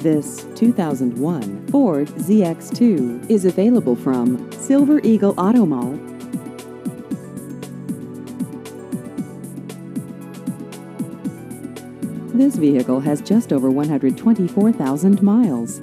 This 2001 Ford ZX2 is available from Silver Eagle Auto Mall. This vehicle has just over 124,000 miles.